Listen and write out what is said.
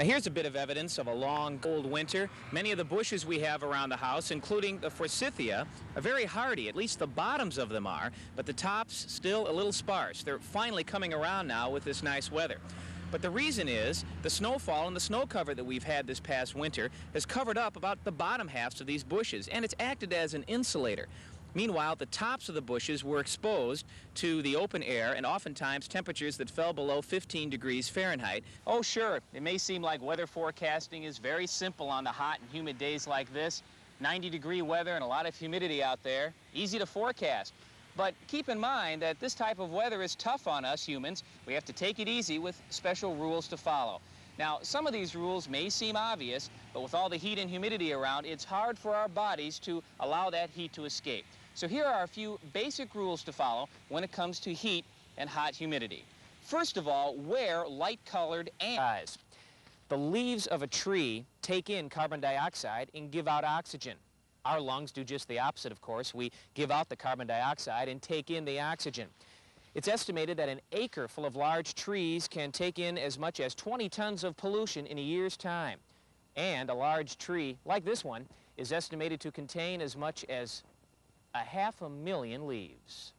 Now here's a bit of evidence of a long, cold winter. Many of the bushes we have around the house, including the forsythia, are very hardy. At least the bottoms of them are, but the tops still a little sparse. They're finally coming around now with this nice weather. But the reason is the snowfall and the snow cover that we've had this past winter has covered up about the bottom halves of these bushes, and it's acted as an insulator. Meanwhile, the tops of the bushes were exposed to the open air and oftentimes temperatures that fell below 15 degrees Fahrenheit. Oh, sure, it may seem like weather forecasting is very simple on the hot and humid days like this. 90 degree weather and a lot of humidity out there, easy to forecast. But keep in mind that this type of weather is tough on us humans. We have to take it easy with special rules to follow. Now, some of these rules may seem obvious, but with all the heat and humidity around, it's hard for our bodies to allow that heat to escape. So here are a few basic rules to follow when it comes to heat and hot humidity. First of all, wear light-colored eyes. The leaves of a tree take in carbon dioxide and give out oxygen. Our lungs do just the opposite, of course. We give out the carbon dioxide and take in the oxygen. It's estimated that an acre full of large trees can take in as much as 20 tons of pollution in a year's time. And a large tree, like this one, is estimated to contain as much as a half a million leaves.